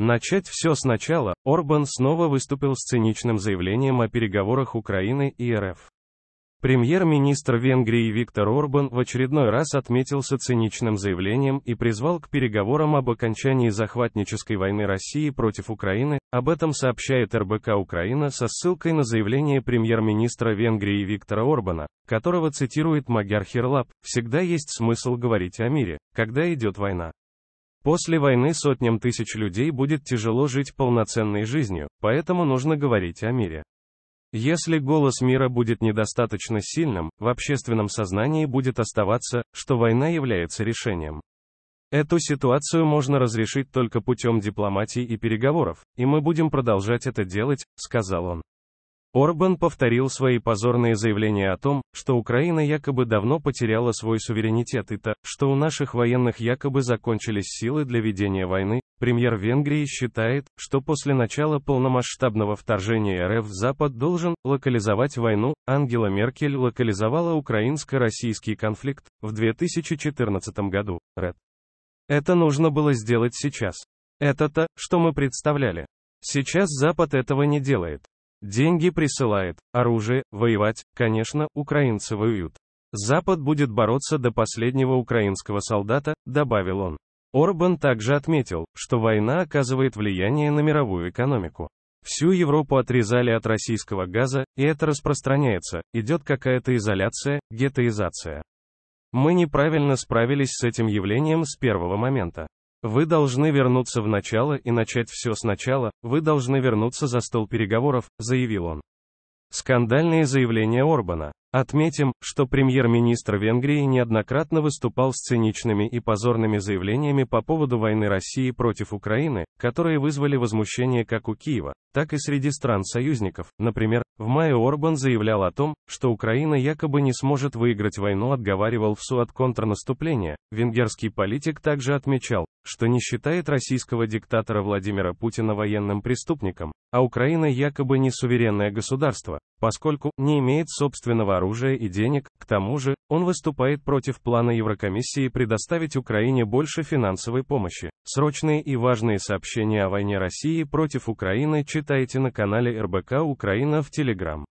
Начать все сначала, Орбан снова выступил с циничным заявлением о переговорах Украины и РФ. Премьер-министр Венгрии Виктор Орбан в очередной раз отметился циничным заявлением и призвал к переговорам об окончании захватнической войны России против Украины, об этом сообщает РБК Украина со ссылкой на заявление премьер-министра Венгрии Виктора Орбана, которого цитирует Магяр Хирлап, «Всегда есть смысл говорить о мире, когда идет война». После войны сотням тысяч людей будет тяжело жить полноценной жизнью, поэтому нужно говорить о мире. Если голос мира будет недостаточно сильным, в общественном сознании будет оставаться, что война является решением. Эту ситуацию можно разрешить только путем дипломатии и переговоров, и мы будем продолжать это делать, сказал он. Орбан повторил свои позорные заявления о том, что Украина якобы давно потеряла свой суверенитет и то, что у наших военных якобы закончились силы для ведения войны. Премьер Венгрии считает, что после начала полномасштабного вторжения РФ Запад должен локализовать войну. Ангела Меркель локализовала украинско-российский конфликт в 2014 году. Ред. Это нужно было сделать сейчас. Это то, что мы представляли. Сейчас Запад этого не делает. Деньги присылает, оружие, воевать, конечно, украинцы воюют. Запад будет бороться до последнего украинского солдата, добавил он. Орбан также отметил, что война оказывает влияние на мировую экономику. Всю Европу отрезали от российского газа, и это распространяется, идет какая-то изоляция, гетоизация. Мы неправильно справились с этим явлением с первого момента. Вы должны вернуться в начало и начать все сначала, вы должны вернуться за стол переговоров, заявил он. Скандальные заявления Орбана. Отметим, что премьер-министр Венгрии неоднократно выступал с циничными и позорными заявлениями по поводу войны России против Украины, которые вызвали возмущение как у Киева, так и среди стран-союзников. Например, в мае Орбан заявлял о том, что Украина якобы не сможет выиграть войну, отговаривал ВСУ от контрнаступления. Венгерский политик также отмечал, что не считает российского диктатора Владимира Путина военным преступником, а Украина якобы не суверенное государство, поскольку не имеет собственного оружия и денег, к тому же, он выступает против плана Еврокомиссии предоставить Украине больше финансовой помощи. Срочные и важные сообщения о войне России против Украины читайте на канале РБК Украина в Телеграм.